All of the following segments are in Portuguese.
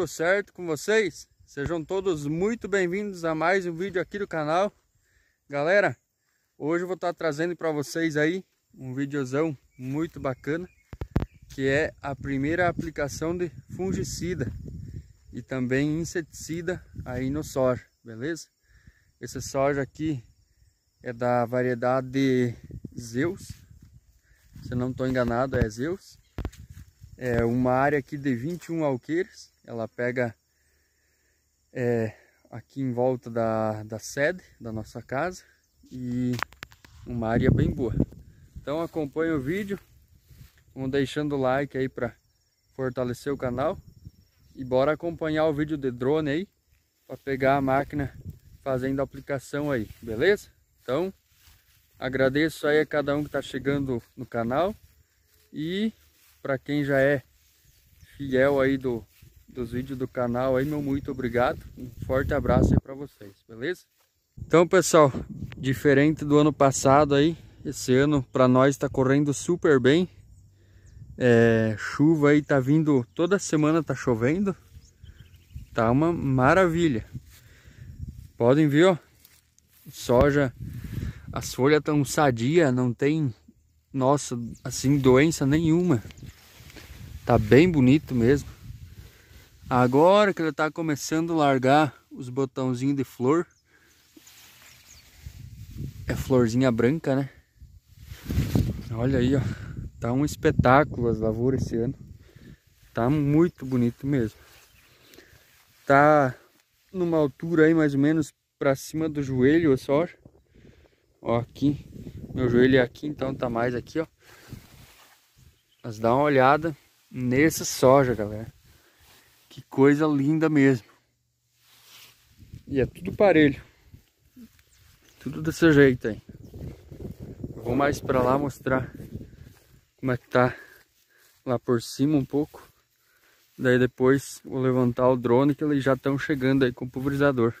Tudo certo com vocês? Sejam todos muito bem-vindos a mais um vídeo aqui do canal. Galera, hoje eu vou estar trazendo para vocês aí um videozão muito bacana, que é a primeira aplicação de fungicida e também inseticida aí no soja, beleza? Esse soja aqui é da variedade Zeus, se não estou enganado é Zeus. É uma área aqui de 21 alqueires, ela pega é, aqui em volta da, da sede da nossa casa e uma área bem boa. Então acompanhe o vídeo, vamos deixando o like aí para fortalecer o canal e bora acompanhar o vídeo de drone aí para pegar a máquina fazendo a aplicação aí, beleza? Então agradeço aí a cada um que está chegando no canal e para quem já é fiel aí do, dos vídeos do canal aí, meu muito obrigado. Um forte abraço aí para vocês, beleza? Então, pessoal, diferente do ano passado aí, esse ano para nós está correndo super bem. É, chuva aí tá vindo, toda semana tá chovendo. Tá uma maravilha. Podem ver, ó. Soja, as folhas estão sadia, não tem, nossa, assim, doença nenhuma. Tá bem bonito mesmo. Agora que ele tá começando a largar os botãozinhos de flor. É florzinha branca, né? Olha aí, ó. Tá um espetáculo as lavouras esse ano. Tá muito bonito mesmo. Tá numa altura aí mais ou menos para cima do joelho, só. Ó, aqui. Meu joelho é aqui, então tá mais aqui, ó. Mas dá uma olhada nessa soja, galera. Que coisa linda mesmo. E é tudo parelho. Tudo desse jeito aí. Eu vou mais para lá mostrar como é que tá lá por cima um pouco. Daí depois vou levantar o drone que eles já estão chegando aí com o pulverizador.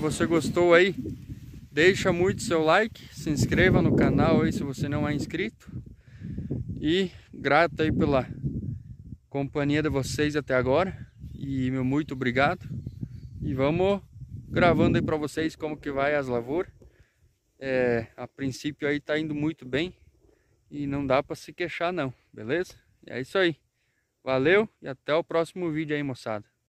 Você gostou aí, deixa muito seu like, se inscreva no canal aí se você não é inscrito. E grato aí pela companhia de vocês até agora. E meu muito obrigado. E vamos gravando aí para vocês como que vai as lavouras. É, a princípio aí tá indo muito bem e não dá para se queixar não, beleza? E é isso aí. Valeu e até o próximo vídeo aí, moçada.